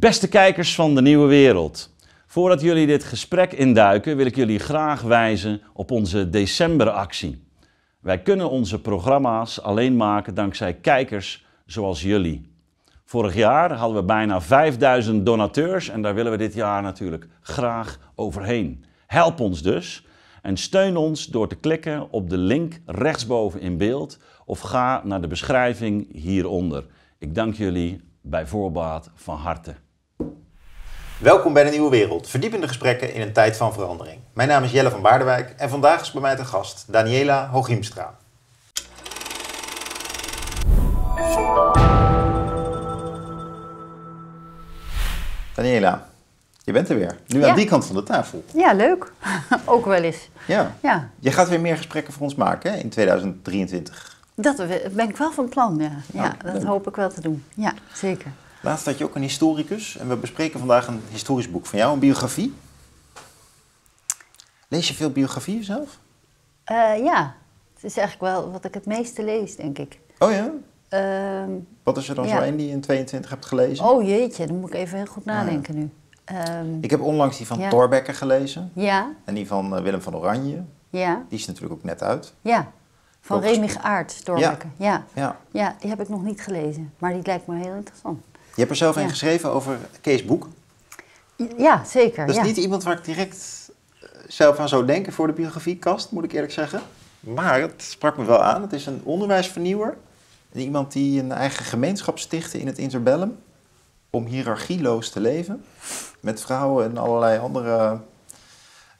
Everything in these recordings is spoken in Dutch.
Beste kijkers van de Nieuwe Wereld. Voordat jullie dit gesprek induiken, wil ik jullie graag wijzen op onze decemberactie. Wij kunnen onze programma's alleen maken dankzij kijkers zoals jullie. Vorig jaar hadden we bijna 5000 donateurs en daar willen we dit jaar natuurlijk graag overheen. Help ons dus en steun ons door te klikken op de link rechtsboven in beeld of ga naar de beschrijving hieronder. Ik dank jullie bij voorbaat van harte. Welkom bij de Nieuwe Wereld, verdiepende gesprekken in een tijd van verandering. Mijn naam is Jelle van Baardewijk en vandaag is bij mij te gast Daniela Hooghiemstra. Daniela, je bent er weer. Nu aan die kant van de tafel. Ja, leuk. Ook wel eens. Ja. Ja, Je gaat weer meer gesprekken voor ons maken hè, in 2023. dat ben ik wel van plan, ja. Ja, Oh, dat leuk. hoop ik wel te doen. Ja, zeker. Laatst had je ook een historicus en we bespreken vandaag een historisch boek van jou, een biografie. Lees je veel biografieën zelf? Eh, ja, het is eigenlijk wel wat ik het meeste lees, denk ik. Oh ja? Ehm, Wat is er dan Ja. zo één die je in 22 hebt gelezen? oh jeetje, dan moet ik even heel goed nadenken nu. Ehm, Ik heb onlangs die van Ja. Thorbecke gelezen. ja, En die van eh, Willem van Oranje. ja, Die is natuurlijk ook net uit. ja. Van Remig. Aert, Thorbecke. Ja. Ja. ja, die heb ik nog niet gelezen. Maar die lijkt me heel interessant. Je hebt er zelf een Ja. geschreven over Kees Boek. Ja, zeker. Dat is ja. niet iemand waar ik direct eh, zelf aan zou denken voor de biografiekast, moet ik eerlijk zeggen. Maar het sprak me wel aan. Het is een onderwijsvernieuwer. En Iemand die een eigen gemeenschap stichtte in het interbellum. Om hiërarchieloos te leven. Met vrouwen en allerlei andere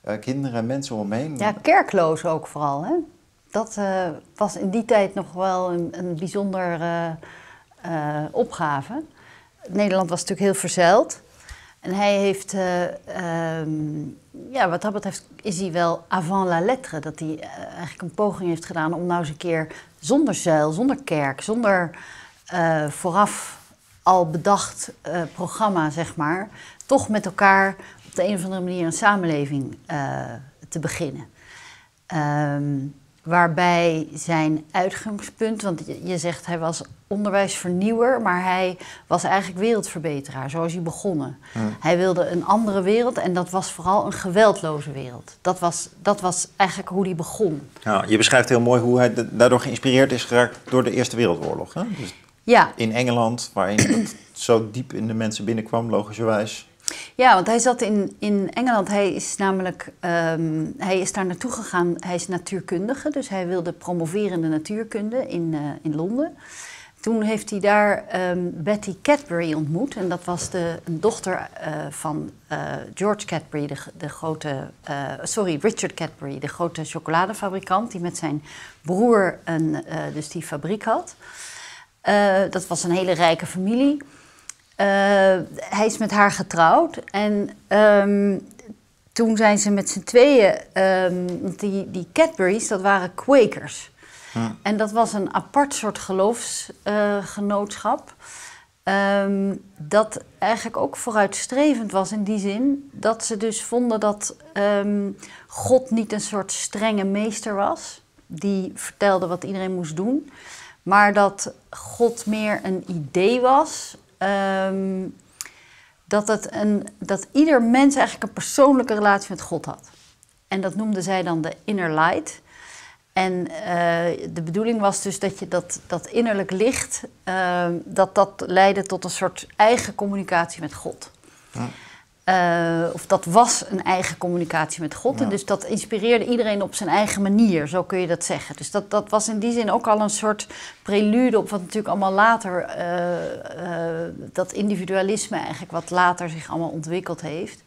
eh, kinderen en mensen om hem heen. Ja, kerkloos ook vooral. Hè? Dat eh, was in die tijd nog wel een, een bijzonder eh, opgave. Nederland was natuurlijk heel verzeild. En hij heeft, eh, ehm, ja, wat dat betreft, is hij wel avant la lettre. Dat hij eh, eigenlijk een poging heeft gedaan om nou eens een keer zonder zeil, zonder kerk, zonder eh, vooraf al bedacht programma, zeg maar, toch met elkaar op de een of andere manier een samenleving te beginnen. Ehm, waarbij zijn uitgangspunt, want je, zegt hij was onderwijsvernieuwer, maar hij was eigenlijk wereldverbeteraar, zoals hij begonnen. Hij wilde een andere wereld en dat was vooral een geweldloze wereld. Dat was, dat was eigenlijk hoe hij begon. Ja, je beschrijft heel mooi hoe hij da- daardoor geïnspireerd is geraakt door de Eerste Wereldoorlog. Hè? Dus Ja, in Engeland, waarin het zo diep in de mensen binnenkwam, logischerwijs. Ja, want hij zat in, in Engeland. Hij is namelijk, ehm, hij is daar naartoe gegaan. Hij is natuurkundige, dus hij wilde promoveren in de natuurkunde in, eh, in Londen. Toen heeft hij daar ehm, Betty Cadbury ontmoet. En dat was de een dochter eh, van eh, George Cadbury, de, de grote, sorry, Richard Cadbury, de grote chocoladefabrikant, die met zijn broer een, dus die fabriek had. Dat was een hele rijke familie. Eh, hij is met haar getrouwd en ehm, toen zijn ze met z'n tweeën, want die, die Cadburys, dat waren Quakers. En dat was een apart soort geloofsgenootschap. ehm, dat eigenlijk ook vooruitstrevend was in die zin dat ze dus vonden dat God niet een soort strenge meester was, die vertelde wat iedereen moest doen, maar dat God meer een idee was. Ehm, dat, een, dat ieder mens eigenlijk een persoonlijke relatie met God had. En dat noemden zij dan de inner light. En eh, de bedoeling was dus dat je dat, dat innerlijk licht, ehm, dat dat leidde tot een soort eigen communicatie met God. Eh, of dat was een eigen communicatie met God. En dus dat inspireerde iedereen op zijn eigen manier, zo kun je dat zeggen. Dus dat, dat was in die zin ook al een soort prelude op wat natuurlijk allemaal later, eh, eh, dat individualisme eigenlijk wat later zich allemaal ontwikkeld heeft.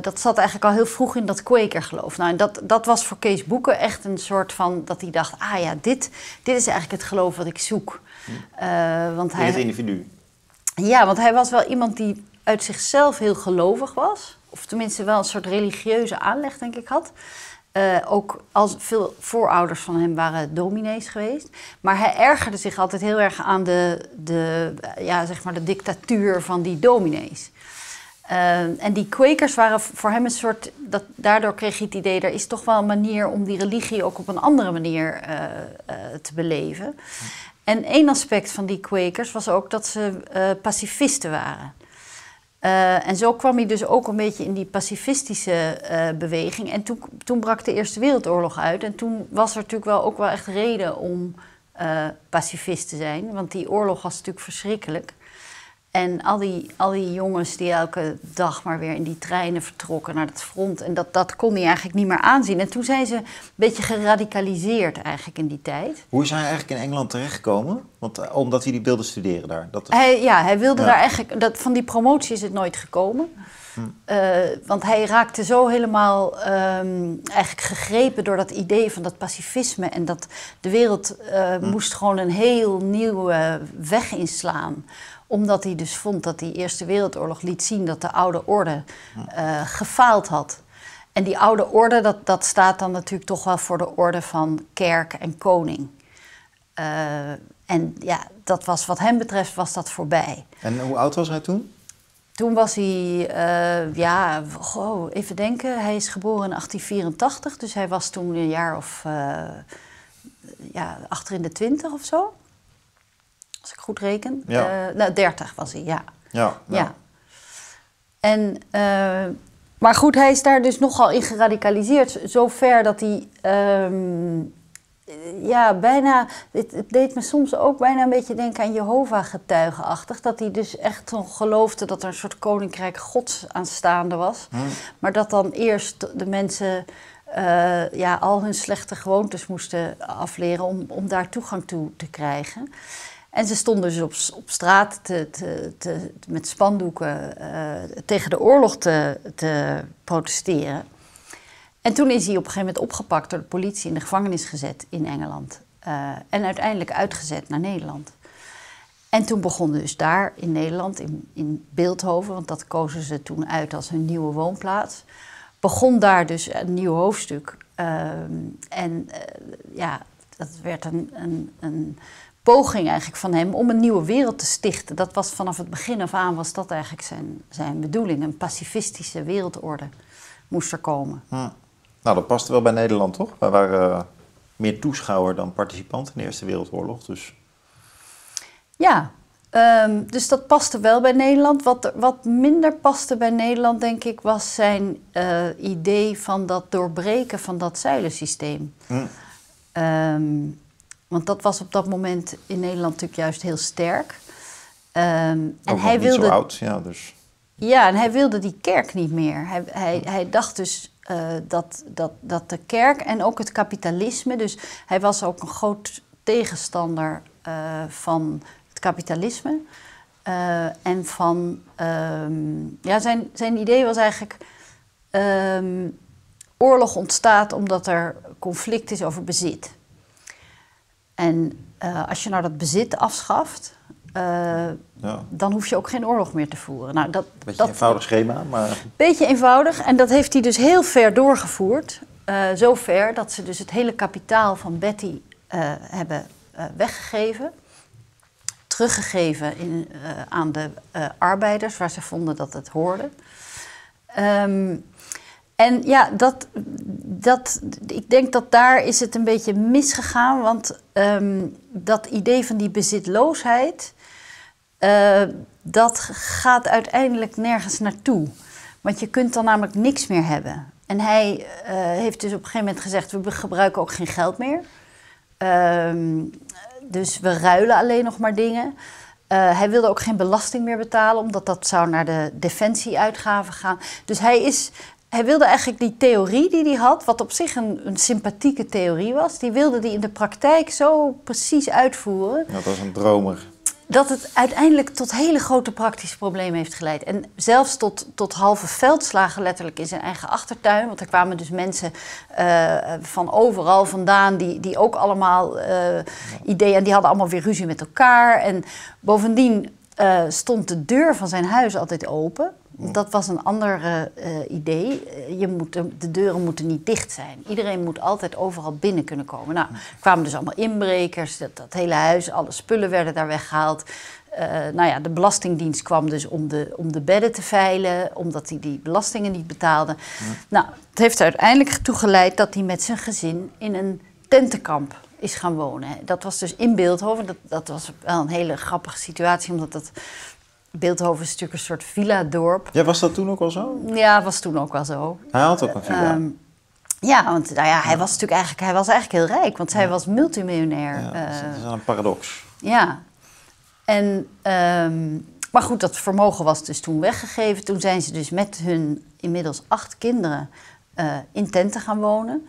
Dat zat eigenlijk al heel vroeg in dat kwekergeloof. Nou, en dat, dat was voor Kees Boeken echt een soort van... dat hij dacht, ah ja, dit, dit is eigenlijk het geloof wat ik zoek. Eh, want In hij, het individu. ja, want hij was wel iemand die uit zichzelf heel gelovig was. Of tenminste wel een soort religieuze aanleg, denk ik, had. Eh, ook als veel voorouders van hem waren dominees geweest. Maar hij ergerde zich altijd heel erg aan de, de, ja, zeg maar de dictatuur van die dominees. Eh, en die kwekers waren voor hem een soort. Dat, daardoor kreeg hij het idee: er is toch wel een manier om die religie ook op een andere manier eh, te beleven. En één aspect van die kwekers was ook dat ze pacifisten waren. Uh, en zo kwam hij dus ook een beetje in die pacifistische uh, beweging. En toen, toen brak de Eerste Wereldoorlog uit. En toen was er natuurlijk wel ook wel echt reden om uh, pacifist te zijn. Want die oorlog was natuurlijk verschrikkelijk. En al die, al die jongens die elke dag maar weer in die treinen vertrokken naar het front. En dat, dat kon hij eigenlijk niet meer aanzien. En toen zijn ze een beetje geradicaliseerd eigenlijk in die tijd. Hoe is hij eigenlijk in Engeland terechtgekomen? Want, eh, omdat hij die beelden studeren daar. Dat hij, ja, hij wilde daar eigenlijk... Dat, van die promotie is het nooit gekomen. Hm. Uh, want hij raakte zo helemaal um, eigenlijk gegrepen door dat idee van dat pacifisme. En dat de wereld uh, hm. moest gewoon een heel nieuwe weg inslaan omdat hij dus vond dat die Eerste Wereldoorlog liet zien dat de oude orde uh, gefaald had. En die oude orde, dat, dat staat dan natuurlijk toch wel voor de orde van kerk en koning. Uh, en ja, dat was wat hem betreft was dat voorbij. En hoe oud was hij toen? Toen was hij, uh, ja, goh, even denken. Hij is geboren in 1884, dus hij was toen een jaar of ja, achter in de twintig of zo. Als ik goed reken. Ja. Uh, nou, 30 was hij, ja. Ja. ja. En, uh, maar goed, hij is daar dus nogal in geradicaliseerd. Zover dat hij. Um, ja, bijna. Het, het, deed me soms ook bijna een beetje denken aan Jehovah-getuigenachtig. Dat hij dus echt geloofde dat er een soort koninkrijk gods aanstaande was. Hm. Maar dat dan eerst de mensen. Uh, ja, al hun slechte gewoontes moesten afleren om, om daar toegang toe te krijgen. En ze stonden dus op, op straat te, te, te, met spandoeken uh, tegen de oorlog te, te protesteren. En toen is hij op een gegeven moment opgepakt door de politie in de gevangenis gezet in Engeland. Uh, en uiteindelijk uitgezet naar Nederland. En toen begon dus daar in Nederland, in, in Beeldhoven, want dat kozen ze toen uit als hun nieuwe woonplaats. Begon daar dus een nieuw hoofdstuk. Uh, en uh, ja, dat werd een, een, een poging eigenlijk van hem om een nieuwe wereld te stichten. Dat was vanaf het begin af aan was dat eigenlijk zijn, zijn bedoeling. Een pacifistische wereldorde moest er komen. Hm. Nou, dat paste wel bij Nederland, toch? Wij waren uh, meer toeschouwer dan participant in de Eerste Wereldoorlog. Dus... Ja, um, dus dat paste wel bij Nederland. Wat, wat minder paste bij Nederland, denk ik, was zijn uh, idee van dat doorbreken van dat zuilensysteem. Hm. Um, want dat was op dat moment in Nederland natuurlijk juist heel sterk. Um, en hij wilde. Zo oud, ja, dus. Ja, en hij wilde die kerk niet meer. Hij, hij, hij dacht dus uh, dat, dat, dat de kerk en ook het kapitalisme. Dus hij was ook een groot tegenstander uh, van het kapitalisme. Uh, en van. Um, ja, zijn, zijn idee was eigenlijk. Um, oorlog ontstaat omdat er conflict is over bezit. En uh, als je nou dat bezit afschaft, uh, ja. dan hoef je ook geen oorlog meer te voeren. Nou, dat, Beetje dat, eenvoudig schema, maar... Beetje eenvoudig. En dat heeft hij dus heel ver doorgevoerd. Uh, zo ver dat ze dus het hele kapitaal van Betty hebben weggegeven. Teruggegeven in, aan de arbeiders, waar ze vonden dat het hoorde. Um, en ja, dat, dat, ik denk dat daar is het een beetje misgegaan. Want um, dat idee van die bezitloosheid, uh, dat gaat uiteindelijk nergens naartoe. Want je kunt dan namelijk niks meer hebben. En hij uh, heeft dus op een gegeven moment gezegd, we gebruiken ook geen geld meer. Um, dus we ruilen alleen nog maar dingen. Uh, hij wilde ook geen belasting meer betalen, omdat dat zou naar de defensieuitgaven gaan. Dus hij is hij wilde eigenlijk die theorie die hij had, wat op zich een, een sympathieke theorie was, die wilde hij in de praktijk zo precies uitvoeren. Dat was een dromer. Dat het uiteindelijk tot hele grote praktische problemen heeft geleid. En zelfs tot, tot halve veldslagen letterlijk in zijn eigen achtertuin. Want er kwamen dus mensen uh, van overal vandaan die, die ook allemaal uh, ideeën... en die hadden allemaal weer ruzie met elkaar. En bovendien uh, stond de deur van zijn huis altijd open. Dat was een ander uh, idee. Je moet, de deuren moeten niet dicht zijn. Iedereen moet altijd overal binnen kunnen komen. Nou, er kwamen dus allemaal inbrekers, dat, dat hele huis, alle spullen werden daar weggehaald. Uh, nou ja, de Belastingdienst kwam dus om de, om de bedden te veilen, omdat hij die belastingen niet betaalde. Nou, het heeft er uiteindelijk toe geleid dat hij met zijn gezin in een tentenkamp is gaan wonen. Dat was dus in Beeldhoven. Dat, dat was wel een hele grappige situatie, omdat dat Beeldhoven is natuurlijk een soort villa-dorp. Ja, was dat toen ook al zo? Ja, was toen ook wel zo. Hij had ook een villa. Ehm, ja, want nou ja, hij was natuurlijk eigenlijk, hij was eigenlijk heel rijk, want hij was multimiljonair. ja, eh, dat is wel een paradox. ja. En, ehm, maar goed, dat vermogen was dus toen weggegeven. Toen zijn ze dus met hun inmiddels acht kinderen eh, in tenten gaan wonen.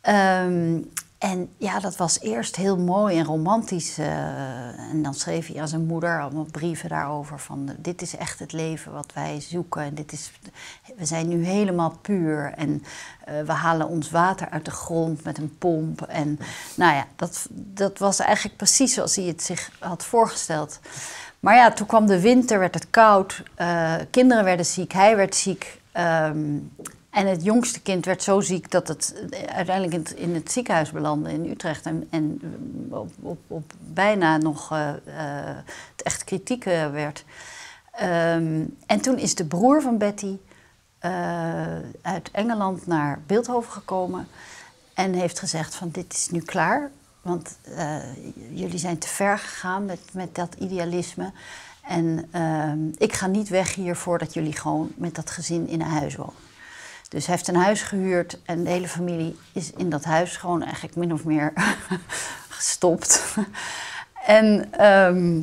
Ehm, en ja, dat was eerst heel mooi en romantisch. eh, en dan schreef hij aan zijn moeder allemaal brieven daarover. Van dit is echt het leven wat wij zoeken. En dit is, we zijn nu helemaal puur. En eh, we halen ons water uit de grond met een pomp. En nou ja, dat, dat was eigenlijk precies zoals hij het zich had voorgesteld. Maar ja, toen kwam de winter, werd het koud. eh, kinderen werden ziek, hij werd ziek. ehm, en het jongste kind werd zo ziek dat het uiteindelijk in het, in het ziekenhuis belandde in Utrecht. En, en op, op, op bijna nog eh, eh, echt kritiek eh, werd. Ehm, en toen is de broer van Betty eh, uit Engeland naar Beeldhoven gekomen. En heeft gezegd van dit is nu klaar. Want eh, jullie zijn te ver gegaan met, met dat idealisme. En ehm, ik ga niet weg hier voordat jullie gewoon met dat gezin in een huis wonen. Dus hij heeft een huis gehuurd en de hele familie is in dat huis gewoon eigenlijk min of meer gestopt. en ehm,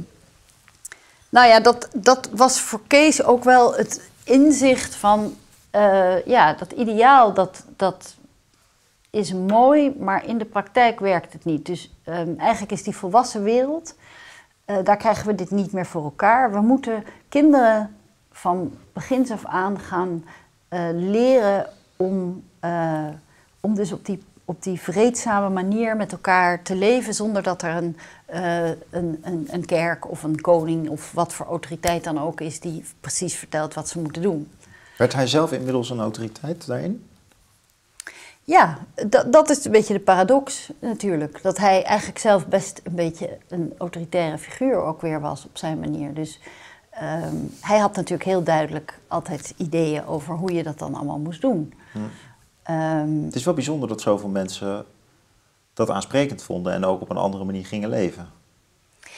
nou ja, dat, dat was voor Kees ook wel het inzicht van, eh, ja, dat ideaal, dat, dat is mooi, maar in de praktijk werkt het niet. Dus ehm, eigenlijk is die volwassen wereld, eh, daar krijgen we dit niet meer voor elkaar. We moeten kinderen van begins af aan gaan leren om, eh, om dus op die, op die vreedzame manier met elkaar te leven zonder dat er een, eh, een, een, een kerk of een koning of wat voor autoriteit dan ook is die precies vertelt wat ze moeten doen. Werd hij zelf inmiddels een autoriteit daarin? Ja, dat, dat is een beetje de paradox natuurlijk. Dat hij eigenlijk zelf best een beetje een autoritaire figuur ook weer was op zijn manier. Dus ehm, hij had natuurlijk heel duidelijk altijd ideeën over hoe je dat dan allemaal moest doen. Ehm, Het is wel bijzonder dat zoveel mensen dat aansprekend vonden en ook op een andere manier gingen leven.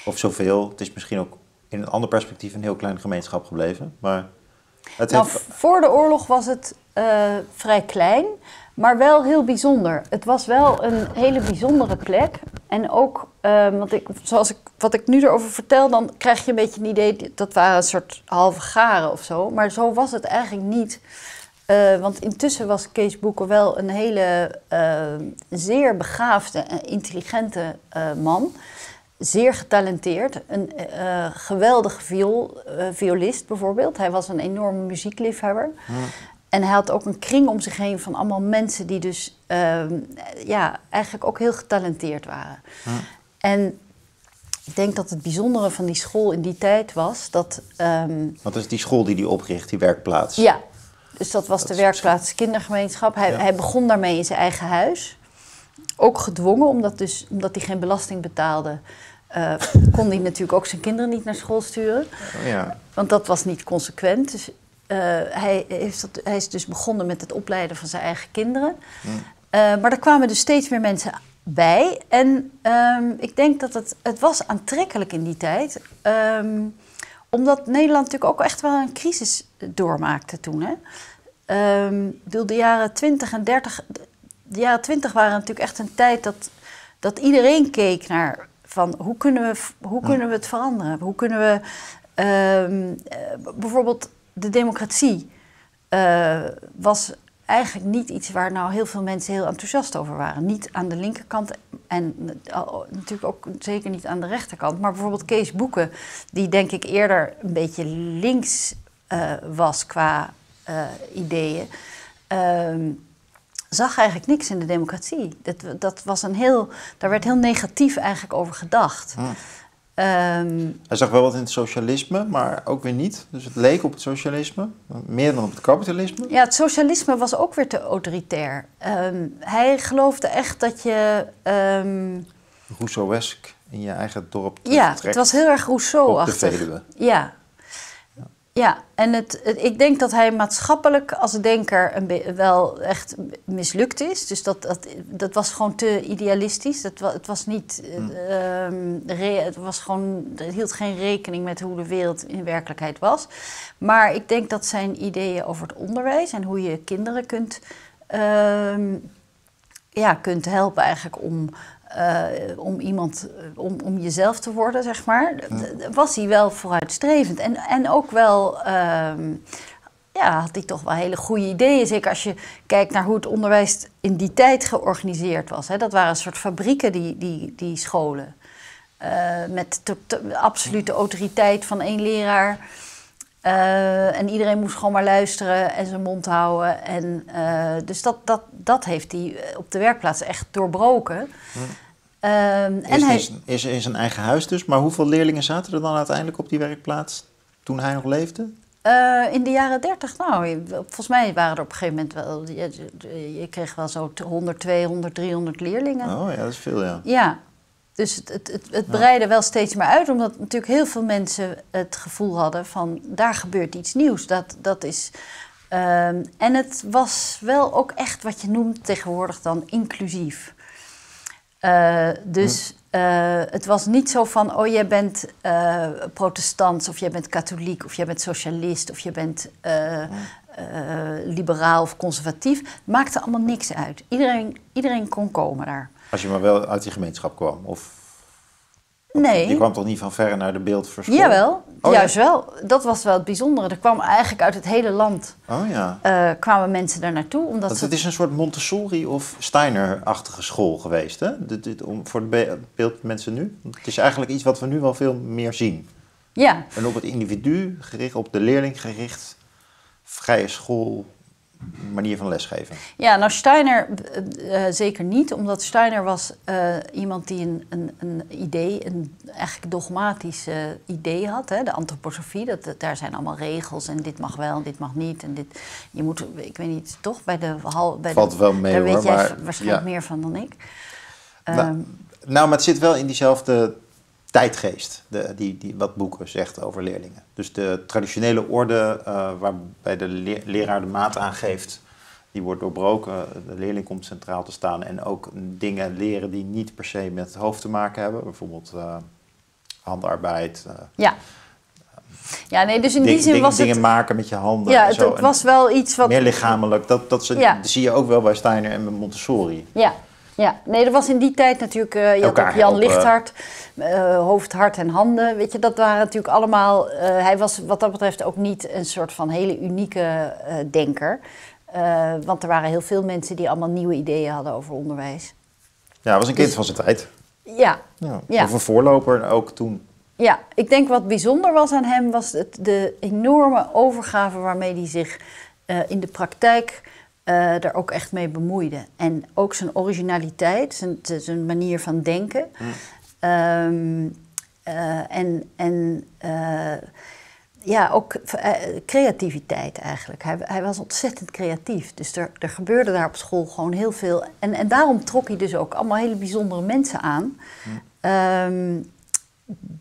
Of zoveel. Het is misschien ook in een ander perspectief een heel kleine gemeenschap gebleven. Maar het nou, heeft... voor de oorlog was het eh, vrij klein, maar wel heel bijzonder. Het was wel een hele bijzondere plek. En ook, eh, want ik, zoals ik, wat ik nu erover vertel, dan krijg je een beetje een idee dat waren een soort halve garen of zo. Maar zo was het eigenlijk niet. Eh, want intussen was Kees Boeken wel een hele eh, zeer begaafde en intelligente eh, man. Zeer getalenteerd. Een eh, geweldige viool, eh, violist bijvoorbeeld. Hij was een enorme muziekliefhebber. En hij had ook een kring om zich heen van allemaal mensen die dus ehm, ja, eigenlijk ook heel getalenteerd waren. En ik denk dat het bijzondere van die school in die tijd was dat... ehm, Want dat is die school die hij opricht, die werkplaats. ja, dus dat was de werkplaats kindergemeenschap. Hij, Ja. hij begon daarmee in zijn eigen huis. Ook gedwongen, omdat, dus, omdat hij geen belasting betaalde... eh, kon hij natuurlijk ook zijn kinderen niet naar school sturen. Oh, ja. Want dat was niet consequent. Dus, eh, hij, heeft dat, hij is dus begonnen met het opleiden van zijn eigen kinderen. Eh, maar er kwamen dus steeds meer mensen bij. En ehm, ik denk dat het, het was aantrekkelijk in die tijd. Ehm, omdat Nederland natuurlijk ook echt wel een crisis doormaakte toen. Hè? Bedoel, de jaren 20 en 30... De jaren 20 waren natuurlijk echt een tijd dat, dat iedereen keek naar... Van hoe kunnen we, hoe kunnen we het veranderen? Hoe kunnen we eh, bijvoorbeeld de democratie eh, was eigenlijk niet iets waar nou heel veel mensen heel enthousiast over waren. Niet aan de linkerkant en natuurlijk ook zeker niet aan de rechterkant. Maar bijvoorbeeld Kees Boeken, die denk ik eerder een beetje links eh, was qua eh, ideeën. ehm, zag eigenlijk niks in de democratie. Dat, dat was een heel, daar werd heel negatief eigenlijk over gedacht. Ehm, Hij zag wel wat in het socialisme, maar ook weer niet. Dus het leek op het socialisme, meer dan op het kapitalisme. Ja, het socialisme was ook weer te autoritair. Ehm, hij geloofde echt dat je. ehm, Rousseau-esk in je eigen dorp ja, het was heel erg Rousseau-achtig. Ja. Ja, en het, het- ik denk dat hij maatschappelijk als denker een wel echt mislukt is. Dus dat, dat, dat was gewoon te idealistisch. Dat, het was niet. eh, ehm, re- het was gewoon. Het hield geen rekening met hoe de wereld in werkelijkheid was. Maar ik denk dat zijn ideeën over het onderwijs en hoe je kinderen kunt. ehm, ja, kunt helpen eigenlijk om, eh, om iemand, eh, om, om jezelf te worden, zeg maar. Was hij wel vooruitstrevend. En, en ook wel, ehm, ja, had hij toch wel hele goede ideeën. Zeker als je kijkt naar hoe het onderwijs in die tijd georganiseerd was. Hè. Dat waren een soort fabrieken, die, die, die scholen. Eh, met absolute autoriteit van één leraar. Eh, en iedereen moest gewoon maar luisteren en zijn mond houden. En, eh, dus dat, dat, dat heeft hij eh, op de werkplaats echt doorbroken. Ehm, en Is, hij, is, is in zijn eigen huis dus. Maar hoeveel leerlingen zaten er dan uiteindelijk op die werkplaats toen hij nog leefde? in de jaren dertig, nou, je- volgens mij waren er op een gegeven moment wel... Je, je kreeg wel zo 100, 200, 300 leerlingen. Oh ja, dat is veel ja. Ja, dus het, het, het, het breidde wel steeds meer uit, omdat natuurlijk heel veel mensen het gevoel hadden van daar gebeurt iets nieuws. Dat, dat is, ehm, en het was wel ook echt wat je noemt tegenwoordig dan inclusief. Eh, dus eh, het was niet zo van, oh jij bent eh protestant of jij bent katholiek of jij bent socialist of je bent liberaal of conservatief. Maakte allemaal niks uit. Iedereen, iedereen kon komen daar. Als je maar wel uit die gemeenschap kwam. Of Nee. je kwam toch niet van verre naar de beeld voor school? Jawel, Oh, ja. juist wel. Dat was wel het bijzondere. Er kwam eigenlijk uit het hele land Oh ja. eh, kwamen mensen daar naartoe. Omdat ze, het is een soort Montessori of Steiner-achtige school geweest, hè? Dit, dit, om, voor het be- beeld mensen nu. Het is eigenlijk iets wat we nu wel veel meer zien. Ja, En op het individu gericht, op de leerling gericht, vrije school, manier van lesgeven. ja, nou Steiner eh, eh, zeker niet. Omdat Steiner was eh, iemand die een, een, een idee, een eigenlijk dogmatisch idee had. Hè? De antroposofie, dat, dat- daar zijn allemaal regels. En dit mag wel en dit mag niet. En dit, je moet, ik weet niet, toch? Bij de. Bij Valt de, wel mee, Daar hoor, weet jij maar- waarschijnlijk ja. meer van dan ik. Nou, Ehm, Nou, maar het zit wel in diezelfde tijdgeest, de, die, die, wat boeken zegt over leerlingen. Dus de traditionele orde eh, waarbij de leer- leraar de maat aangeeft, die wordt doorbroken. De leerling komt centraal te staan en ook dingen leren die niet per se met het hoofd te maken hebben. Bijvoorbeeld eh, handarbeid, eh, ja. Ja, nee, dus in die ding- zin was dingen het... maken met je handen. Ja, en het, zo. het En was wel iets wat... Meer lichamelijk, dat, dat, ze, Ja. dat zie je ook wel bij Steiner en bij Montessori. Ja, ja. Nee, er was in die tijd natuurlijk... eh, je had ook Jan helpen. Lichthart, eh, hoofd, hart en handen. Weet je, dat waren natuurlijk allemaal... eh, hij was wat dat betreft ook niet een soort van hele unieke denker. Want er waren heel veel mensen die allemaal nieuwe ideeën hadden over onderwijs. Ja, hij was een kind Dus- van zijn tijd. Ja, Ja. Ja. Of een voorloper ook toen. Ja, ik denk wat bijzonder was aan hem was het, de enorme overgave waarmee hij zich in de praktijk eh er ook echt mee bemoeide. En ook zijn originaliteit, zijn, zijn manier van denken. Ehm, eh, en en eh, ja, ook creativiteit eigenlijk. Hij, hij was ontzettend creatief. Dus er, er gebeurde daar op school gewoon heel veel. En, en daarom trok hij dus ook allemaal hele bijzondere mensen aan. Ehm,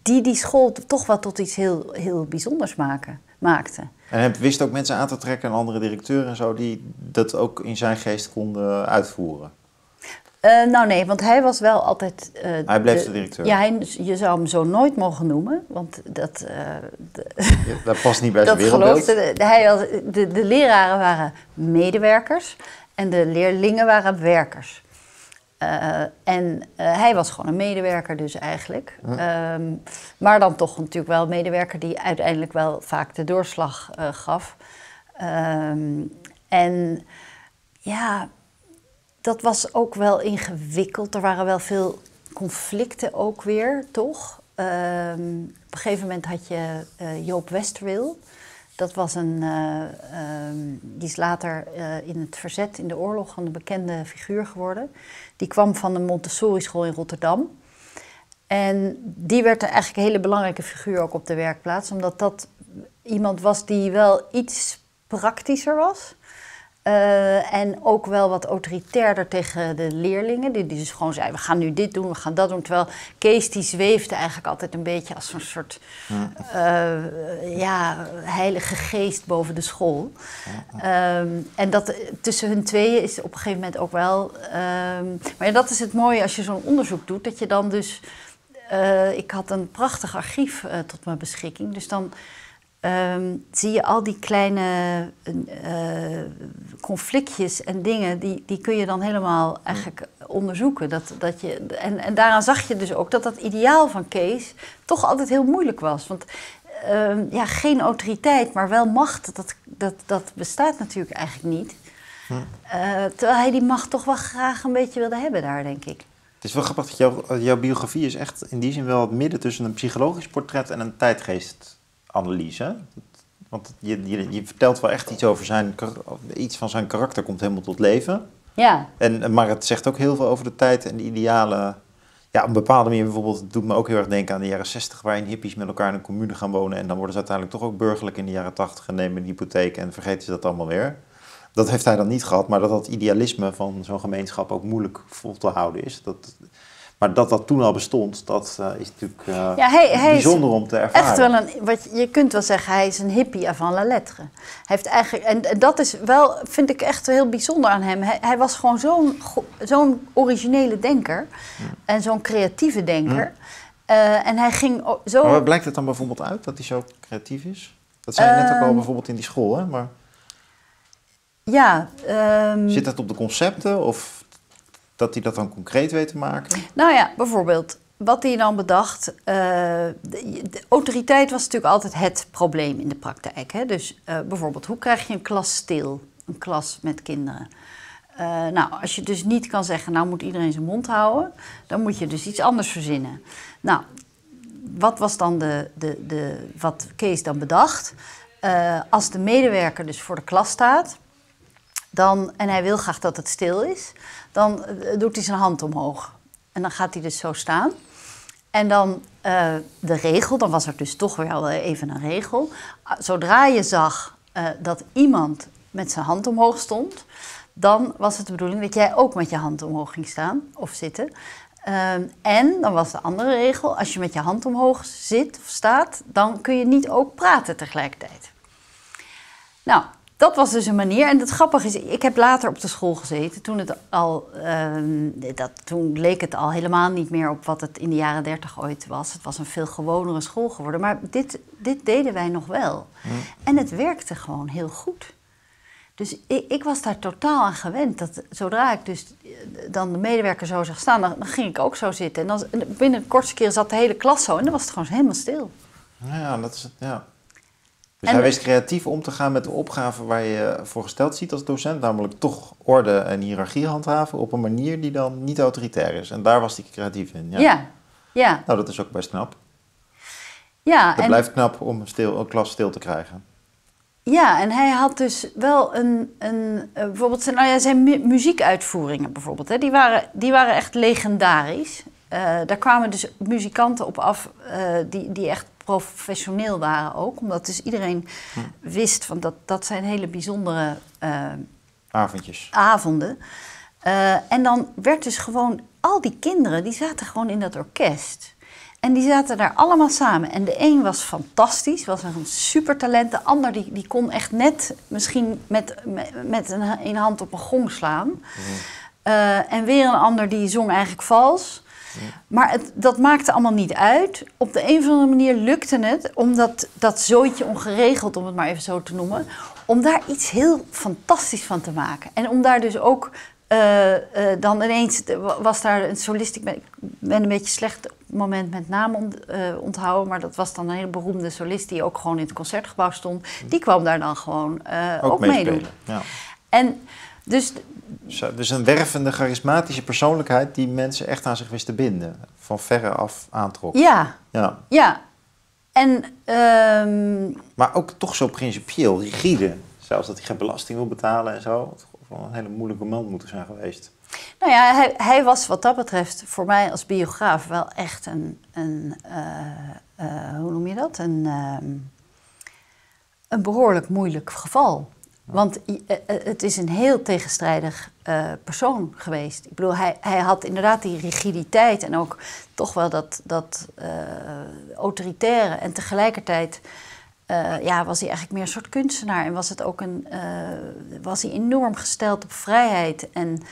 die die school toch wel tot iets heel, heel bijzonders maken, maakte. En hij wist ook mensen aan te trekken en andere directeuren en zo die dat ook in zijn geest konden uitvoeren. Eh, nou nee, want hij was wel altijd... eh, Hij bleef de directeur. Ja, hij, je zou hem zo nooit mogen noemen, want dat... eh, de- Ja, Dat past niet bij zijn wereldbeeld. geloofde... De, hij was, de, de leraren waren medewerkers en de leerlingen waren werkers. Eh, en eh, hij was gewoon een medewerker dus eigenlijk. Ehm, maar dan toch natuurlijk wel een medewerker die uiteindelijk wel vaak de doorslag eh, gaf. Ehm, en ja, dat was ook wel ingewikkeld. Er waren wel veel conflicten ook weer, toch? Ehm, op een gegeven moment had je Joop Westerwil. Dat was een, die is later in het verzet in de oorlog een bekende figuur geworden. Die kwam van de Montessori-school in Rotterdam. En die werd er eigenlijk een hele belangrijke figuur ook op de werkplaats, omdat dat iemand was die wel iets praktischer was. Eh, en ook wel wat autoritairder tegen de leerlingen. Die, die dus gewoon zeiden, we gaan nu dit doen, we gaan dat doen. Terwijl Kees die zweefde eigenlijk altijd een beetje als een soort uh, ja, heilige geest boven de school. Ehm, en dat tussen hun tweeën is op een gegeven moment ook wel... Ehm, maar ja, dat is het mooie als je zo'n onderzoek doet. Dat je dan dus... Uh, ik had een prachtig archief tot mijn beschikking. Dus dan um, zie je al die kleine uh, conflictjes en dingen, die, die kun je dan helemaal eigenlijk onderzoeken. Dat, dat je, en, en daaraan zag je dus ook dat dat ideaal van Kees toch altijd heel moeilijk was. Want uh, ja, geen autoriteit, maar wel macht, dat, dat, dat bestaat natuurlijk eigenlijk niet. Hm. Uh, terwijl hij die macht toch wel graag een beetje wilde hebben daar, denk ik. Het is wel grappig dat jouw, jouw biografie is echt in die zin wel het midden tussen een psychologisch portret en een tijdgeest analyse. Want je, je, je, vertelt wel echt iets over zijn, iets van zijn karakter komt helemaal tot leven. Ja. En, maar het zegt ook heel veel over de tijd en de idealen. Ja, op een bepaalde manier bijvoorbeeld, het doet me ook heel erg denken aan de jaren 60, waarin hippies met elkaar in een commune gaan wonen. En dan worden ze uiteindelijk toch ook burgerlijk in de jaren 80 en nemen een hypotheek en vergeten ze dat allemaal weer. Dat heeft hij dan niet gehad, maar dat dat idealisme van zo'n gemeenschap ook moeilijk vol te houden is. Dat, maar dat dat toen al bestond, dat uh, is natuurlijk uh, ja, hij, hij bijzonder om te ervaren. Echt wel een, wat je kunt wel zeggen, hij is een hippie avant la lettre. Hij heeft eigenlijk, en dat is wel, vind ik echt heel bijzonder aan hem. Hij, hij was gewoon zo'n zo'n originele denker en zo'n creatieve denker. Uh, en hij ging zo. Maar waar blijkt het dan bijvoorbeeld uit dat hij zo creatief is? Dat zei je net ook al ehm, bijvoorbeeld in die school, hè? Maar... Ja. Um... Zit dat op de concepten of dat hij dat dan concreet weet te maken? Nou ja, bijvoorbeeld wat hij dan bedacht. Uh, de, autoriteit was natuurlijk altijd het probleem in de praktijk. Hè? Dus uh, bijvoorbeeld, hoe krijg je een klas stil? Een klas met kinderen. Uh, nou, als je dus niet kan zeggen, nou moet iedereen zijn mond houden, dan moet je dus iets anders verzinnen. Nou, wat was dan de, de, de, wat Kees dan bedacht? als de medewerker dus voor de klas staat, dan, en hij wil graag dat het stil is, dan eh, doet hij zijn hand omhoog. En dan gaat hij dus zo staan. En dan uh, de regel, dan was er dus toch wel even een regel. Ah, zodra je zag dat iemand met zijn hand omhoog stond, dan was het de bedoeling dat jij ook met je hand omhoog ging staan of zitten. Uh, en dan was de andere regel, als je met je hand omhoog zit of staat, dan kun je niet ook praten tegelijkertijd. Nou, dat was dus een manier. En het grappige is, ik heb later op de school gezeten. Toen, het al, ehm, dat, toen leek het al helemaal niet meer op wat het in de jaren dertig ooit was. Het was een veel gewonere school geworden. Maar dit, dit deden wij nog wel. En het werkte gewoon heel goed. Dus ik, ik, was daar totaal aan gewend. Dat zodra ik dus eh, dan de medewerker zo zag staan, dan, dan ging ik ook zo zitten. En dan, binnen een kortste keer zat de hele klas zo en dan was het gewoon helemaal stil. Ja, dat is het. Ja. Dus hij wist creatief om te gaan met de opgave waar je voor gesteld ziet als docent, namelijk toch orde en hiërarchie handhaven op een manier die dan niet autoritair is. En daar was hij creatief in. Ja, ja. ja. Nou, dat is ook best knap. Ja, het blijft knap om een, stil, een klas stil te krijgen. Ja, en hij had dus wel een, een uh, bijvoorbeeld zijn, nou ja, zijn muziekuitvoeringen bijvoorbeeld, hè, die, waren, die waren echt legendarisch. Uh, daar kwamen dus muzikanten op af uh, die, die echt professioneel waren ook. Omdat dus iedereen hm. wist van dat dat zijn hele bijzondere uh, avondjes. avonden. Uh, en dan werd dus gewoon al die kinderen die zaten gewoon in dat orkest. En die zaten daar allemaal samen. En de een was fantastisch, was een supertalent. De ander die, die kon echt net misschien met, met, een, een hand op een gong slaan. Uh, en weer een ander die zong eigenlijk vals. Maar het, dat maakte allemaal niet uit. Op de een of andere manier lukte het om dat, dat zooitje ongeregeld, om het maar even zo te noemen, om daar iets heel fantastisch van te maken. En om daar dus ook uh, uh, dan ineens was daar een solist. Ik ben, ben, een beetje slecht op het moment met naam ont, uh, onthouden. Maar dat was dan een hele beroemde solist die ook gewoon in het concertgebouw stond. Die kwam daar dan gewoon ook, ook meedoen. Ja. En dus, dus een wervende, charismatische persoonlijkheid die mensen echt aan zich wist te binden. Van verre af aantrok. Ja. Ja. ja. En, um... Maar ook toch zo principieel, rigide. Zelfs dat hij geen belasting wil betalen en zo. Het wel een hele moeilijke man moeten zijn geweest. Nou ja, hij, hij, was wat dat betreft voor mij als biograaf wel echt een, een uh, uh, hoe noem je dat? Een, uh, een behoorlijk moeilijk geval. Want eh, eh, het is een heel tegenstrijdig eh, persoon geweest. Ik bedoel, hij, hij had inderdaad die rigiditeit en ook toch wel dat, dat autoritaire. En tegelijkertijd eh, ja, was hij eigenlijk meer een soort kunstenaar. En was, het ook een, eh, was hij enorm gesteld op vrijheid. En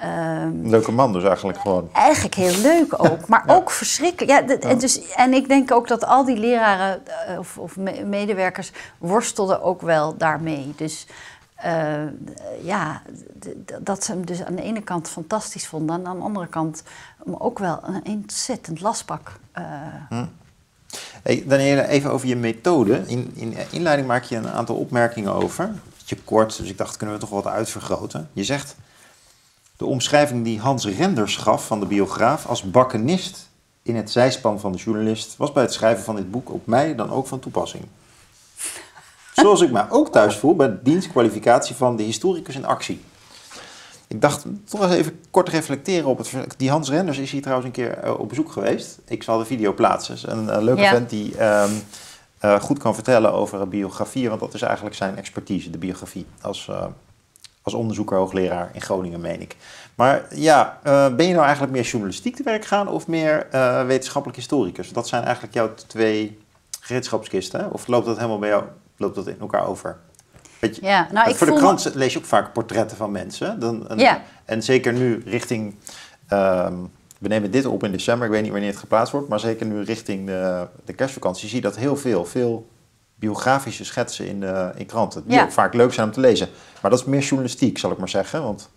Een leuke man dus eigenlijk gewoon. eigenlijk heel leuk ook, maar ook verschrikkelijk. Ja, en, dus, en ik denk ook dat al die leraren eh, of, of me- medewerkers worstelden ook wel daarmee. Dus ja, dat ze hem dus aan de ene kant fantastisch vonden, en aan de andere kant hem ook wel een ontzettend lastpak. eh, Hey, Daniela, even over je methode. In, in inleiding maak je een aantal opmerkingen over. Beetje kort, dus ik dacht, kunnen we toch wat uitvergroten. Je zegt, de omschrijving die Hans Renders gaf van de biograaf als bakkenist in het zijspan van de journalist was bij het schrijven van dit boek op mij dan ook van toepassing. Zoals ik me ook thuis voel bij de dienstkwalificatie van de historicus in actie. Ik dacht toch eens even kort reflecteren op het. Die Hans Renders is hier trouwens een keer eh, op bezoek geweest. Ik zal de video plaatsen. Een eh, leuke Ja. vent die ehm, eh, goed kan vertellen over een biografie, want dat is eigenlijk zijn expertise, de biografie. Als, eh, als onderzoeker, hoogleraar in Groningen, meen ik. Maar ja, ben je nou eigenlijk meer journalistiek te werk gaan of meer wetenschappelijk historicus? Dat zijn eigenlijk jouw twee gereedschapskisten. hè? Of loopt dat helemaal bij jou, loopt dat in elkaar over? Weet je, ja, nou, ik voor de me- krant lees je ook vaak portretten van mensen. Dan, en, Ja. en zeker nu richting. ehm, we nemen dit op in december, ik weet niet wanneer het geplaatst wordt, maar zeker nu richting de, de kerstvakantie zie je dat heel veel. Veel biografische schetsen in, de, in kranten. Die Ja. ook vaak leuk zijn om te lezen. Maar dat is meer journalistiek, zal ik maar zeggen. Want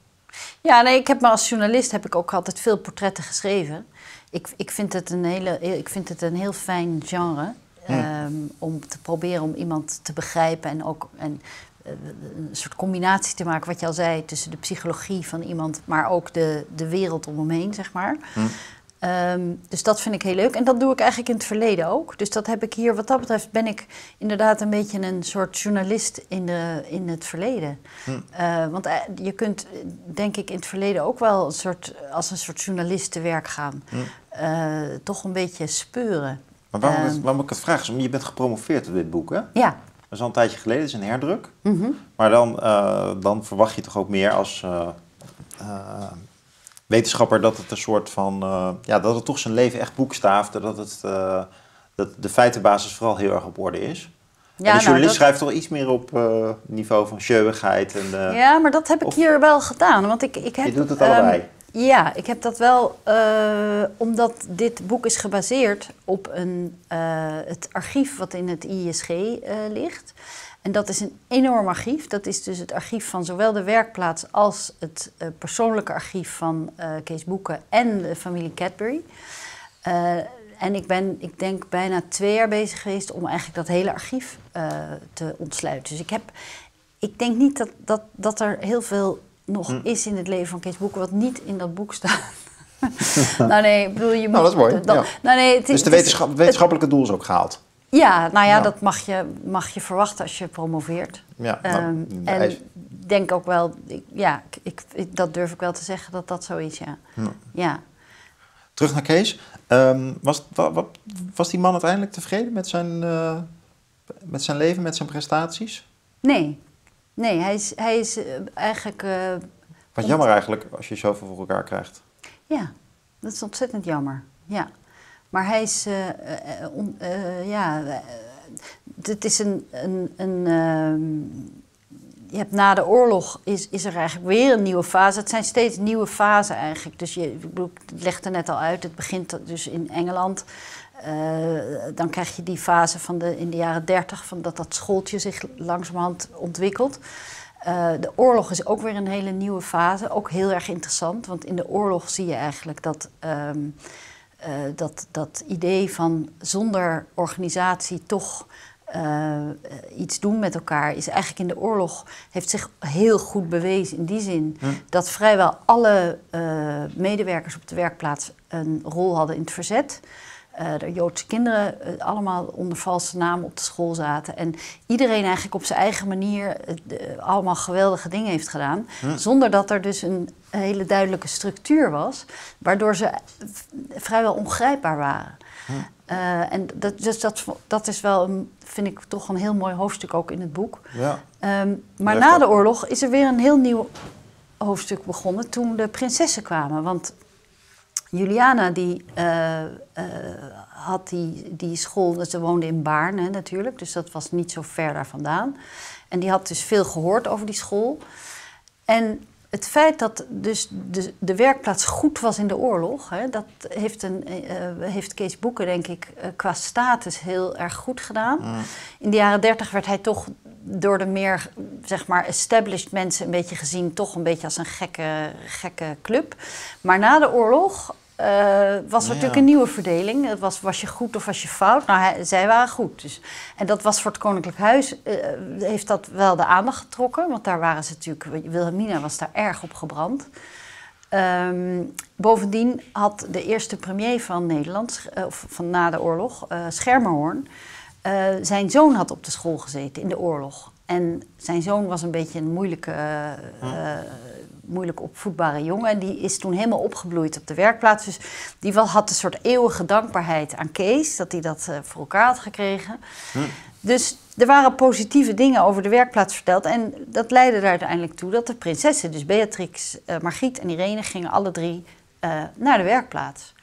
Ja, nee, ik heb maar als journalist heb ik ook altijd veel portretten geschreven. Ik, ik, vind, het een hele, ik vind het een heel fijn genre. ehm, om te proberen om iemand te begrijpen en ook en, eh, een soort combinatie te maken, wat je al zei, tussen de psychologie van iemand, maar ook de, de wereld om hem heen, zeg maar. Ehm, dus dat vind ik heel leuk. En dat doe ik eigenlijk in het verleden ook. Dus dat heb ik hier, wat dat betreft, ben ik inderdaad een beetje een soort journalist in, de, in het verleden. Eh, want eh, je kunt, denk ik, in het verleden ook wel een soort, als een soort journalist te werk gaan. Eh, toch een beetje speuren. maar waarom, ik het- Ehm. waarom ik het vraag is, je bent gepromoveerd op dit boek, hè? Ja. Dat is al een tijdje geleden, het is een herdruk. Mhm. Maar dan, eh, dan verwacht je toch ook meer als eh, eh, wetenschapper dat het een soort van, ja, dat het toch zijn leven echt boekstaaft. Dat, het, dat de feitenbasis vooral heel erg op orde is. en de nou, journalist dat- schrijft toch iets meer op niveau van showigheid. En, Ja, maar dat heb ik hier wel gedaan. Want ik, ik heb, Je doet het ehm, allebei. Ja, ik heb dat wel, eh, omdat dit boek is gebaseerd op een, eh, het archief wat in het ISG eh, ligt. En dat is een enorm archief. Dat is dus het archief van zowel de werkplaats als het persoonlijke archief van Kees Boeken en de familie Cadbury. En ik ben, ik denk, bijna twee jaar bezig geweest om eigenlijk dat hele archief te ontsluiten. Dus ik heb, ik denk niet dat, dat, dat er heel veel nog Hm. is in het leven van Kees Boeken wat niet in dat boek staat. nou nee, ik bedoel, je moet... Nou, dat is mooi, dan- ja. nou nee, het dus de wetenschap, het wetenschappelijke doel is ook gehaald. ja, nou ja, Ja. dat mag je, mag je verwachten als je promoveert. Ja, nou, Ehm, en ik denk ook wel, ik- ja, ik, ik, dat durf ik wel te zeggen dat dat zo is, ja. Ja. Ja, Terug naar Kees. Ehm, was, wa- wa- was die man uiteindelijk tevreden met zijn, eh, met zijn leven, met zijn prestaties? nee. Nee, hij is, hij is eh, eigenlijk, eh, Wat jammer eigenlijk als je zoveel voor elkaar krijgt. ja, dat is ontzettend jammer. Ja. Maar hij is, eh, ja, het is een, een, een ehm, je hebt na de oorlog is, is er eigenlijk weer een nieuwe fase. Het zijn steeds nieuwe fasen eigenlijk. Dus je, ik bedoel, ik legde net al uit, het begint dus in Engeland. Eh, dan krijg je die fase van de, in de jaren dertig, van dat dat schooltje zich langzamerhand ontwikkelt. Eh, de oorlog is ook weer een hele nieuwe fase, ook heel erg interessant. Want in de oorlog zie je eigenlijk dat, eh, dat, dat idee van zonder organisatie toch iets doen met elkaar is eigenlijk in de oorlog heeft zich heel goed bewezen in die zin dat vrijwel alle medewerkers op de werkplaats een rol hadden in het verzet. Eh, de Joodse kinderen eh, allemaal onder valse naam op de school zaten. En iedereen eigenlijk op zijn eigen manier eh, de- allemaal geweldige dingen heeft gedaan. Zonder dat er dus een hele duidelijke structuur was. Waardoor ze vrijwel ongrijpbaar waren. Eh, en dat, dus dat, dat is wel, een, vind ik toch een heel mooi hoofdstuk ook in het boek. Ja. Ehm, maar na de oorlog is er weer een heel nieuw hoofdstuk begonnen toen de prinsessen kwamen. Want Juliana die, eh, eh, had die, die school, ze woonde in Baarn hè, natuurlijk, dus dat was niet zo ver daar vandaan. En die had dus veel gehoord over die school. En het feit dat dus de, de werkplaats goed was in de oorlog, hè, dat heeft, een, eh, heeft Kees Boeken, denk ik, qua status heel erg goed gedaan. In de jaren dertig werd hij toch door de meer, zeg maar, established mensen een beetje gezien, toch een beetje als een gekke, gekke club. Maar na de oorlog eh, was er Ja. natuurlijk een nieuwe verdeling. Het was, was je goed of was je fout? Nou, hij- zij waren goed. Dus. En dat was voor het Koninklijk Huis, eh, heeft dat wel de aandacht getrokken. Want daar waren ze natuurlijk, Wilhelmina was daar erg op gebrand. Ehm, bovendien had de eerste premier van Nederland, eh, of van na de oorlog, Schermerhorn, eh, zijn zoon had op de school gezeten in de oorlog. En zijn zoon was een beetje een moeilijke, eh, moeilijk opvoedbare jongen. En die is toen helemaal opgebloeid op de werkplaats. Dus die had een soort eeuwige dankbaarheid aan Kees, dat hij dat eh, voor elkaar had gekregen. Dus er waren positieve dingen over de werkplaats verteld. En dat leidde er uiteindelijk toe dat de prinsessen, dus Beatrix, eh, Margriet en Irene, gingen alle drie eh, naar de werkplaats.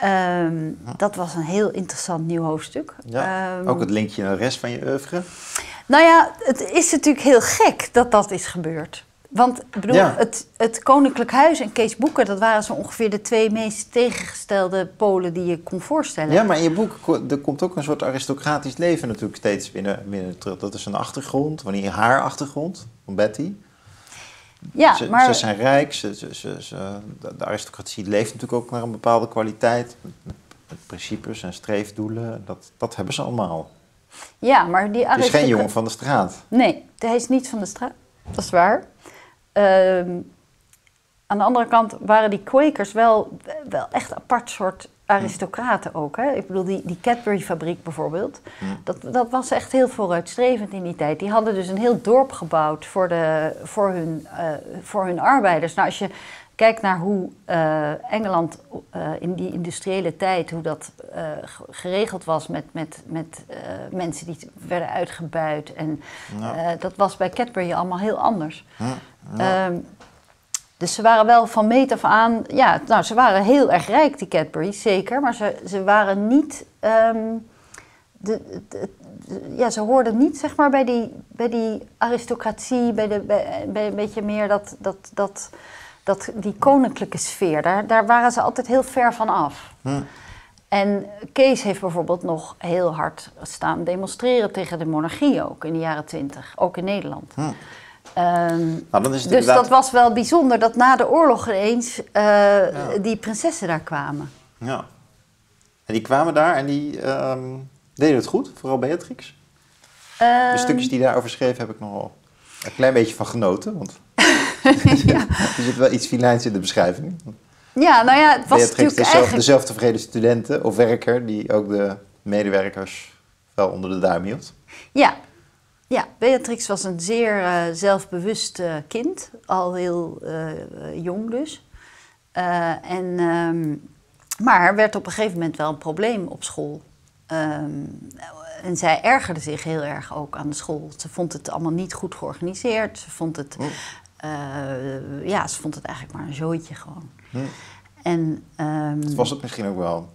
Ehm, Dat was een heel interessant nieuw hoofdstuk. Ja, Ehm, ook het linkje naar de rest van je oeuvre. nou ja, het is natuurlijk heel gek dat dat is gebeurd. Want ik bedoel, Ja. het, het Koninklijk Huis en Kees Boeken, dat waren zo ongeveer de twee meest tegengestelde polen die je kon voorstellen. Ja, maar in je boek er komt ook een soort aristocratisch leven natuurlijk steeds binnen, binnen terug. Dat is een achtergrond, wanneer haar achtergrond van Betty. Ja, ze, maar ze zijn rijk, ze, ze, de, aristocratie leeft natuurlijk ook naar een bepaalde kwaliteit. Met, principes en streefdoelen. Dat, dat hebben ze allemaal. ja, maar die Het is geen jongen van de straat. Nee, hij is niet van de straat. Dat is waar. Ehm, aan de andere kant waren die Quakers wel, wel echt apart soort aristocraten ook. Hè? Ik bedoel, die, die Cadbury-fabriek bijvoorbeeld, dat, dat was echt heel vooruitstrevend in die tijd. Die hadden dus een heel dorp gebouwd voor, de, voor, hun, eh, voor hun arbeiders. Nou, als je kijkt naar hoe eh, Engeland eh, in die industriële tijd, hoe dat eh, ge- geregeld was met, met, met mensen die werden uitgebuit. En Ja. dat was bij Cadbury allemaal heel anders. Ja, Ehm, dus ze waren wel van meet af aan, ja, nou, ze waren heel erg rijk, die Cadbury's, zeker. Maar ze, ze waren niet, ehm, de, de- de- ja, ze hoorden niet, zeg maar, bij die, bij die aristocratie, bij, de, bij, bij een beetje meer dat, dat, dat, dat, die koninklijke sfeer. Daar, daar waren ze altijd heel ver van af. Hm. En Kees heeft bijvoorbeeld nog heel hard staan demonstreren tegen de monarchie ook in de jaren twintig, ook in Nederland. Hm. Ehm, Nou, dus inderdaad... dat was wel bijzonder dat na de oorlog ineens eh, die prinsessen daar kwamen. Ja. En die kwamen daar en die ehm, deden het goed, vooral Beatrix. De Ehm, stukjes die daarover schreef heb ik nog wel een klein beetje van genoten. Want er zit wel iets filijns in de beschrijving. Ja, nou ja, het was Beatrix natuurlijk is zelf, eigenlijk... de zelftevreden studenten of werker die ook de medewerkers wel onder de duim hield. Ja. ja, Beatrix was een zeer eh, zelfbewust eh, kind, al heel eh, jong dus. En, ehm, maar er werd op een gegeven moment wel een probleem op school. Ehm, en zij ergerde zich heel erg ook aan de school. Ze vond het allemaal niet goed georganiseerd. Ze vond het, Eh, ja, ze vond het eigenlijk maar een zooitje gewoon. Hm. En, ehm, Dat was het misschien ook wel.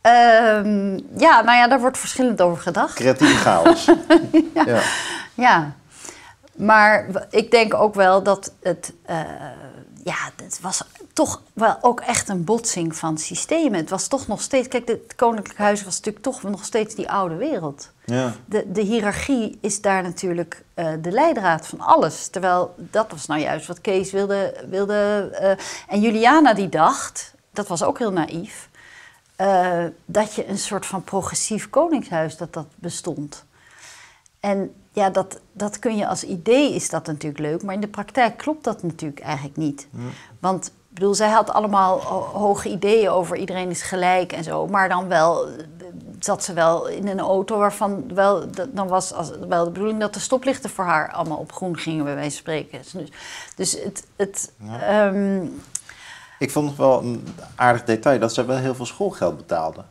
ehm, ja, nou ja, daar wordt verschillend over gedacht. Creatieve chaos. ja. Ja, maar ik denk ook wel dat het, eh, ja, het was toch wel ook echt een botsing van systemen. Het was toch nog steeds, kijk, het Koninklijk Huis was natuurlijk toch nog steeds die oude wereld. Ja. De, de hiërarchie is daar natuurlijk eh, de leidraad van alles. Terwijl dat was nou juist wat Kees wilde. wilde eh, en Juliana die dacht, dat was ook heel naïef, eh, dat je een soort van progressief koningshuis dat dat bestond. En ja, dat, dat kun je als idee is dat natuurlijk leuk, maar in de praktijk klopt dat natuurlijk eigenlijk niet. Want ik bedoel, zij had allemaal ho- hoge ideeën over iedereen is gelijk en zo, maar dan wel eh, zat ze wel in een auto waarvan wel, dan was als, wel de bedoeling dat de stoplichten voor haar allemaal op groen gingen, bij wijze van spreken. Dus, dus het, het ehm, Ik vond het wel een aardig detail dat ze wel heel veel schoolgeld betaalden.